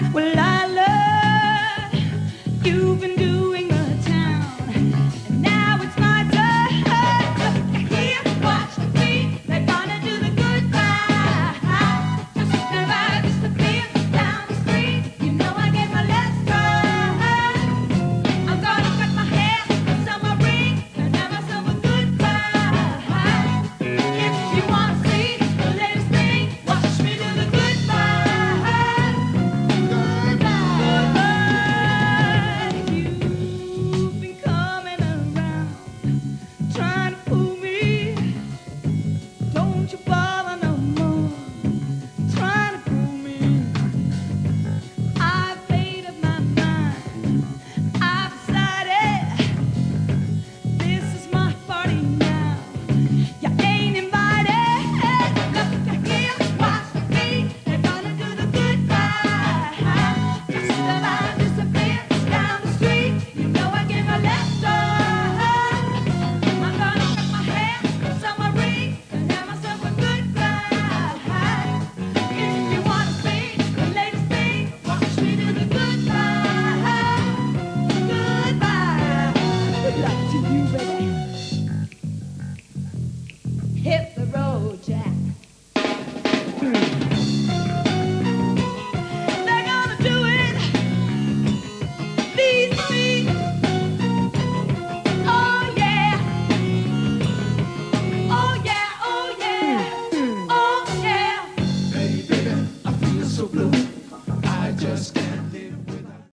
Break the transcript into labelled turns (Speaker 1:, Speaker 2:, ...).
Speaker 1: when hit the road, Jack.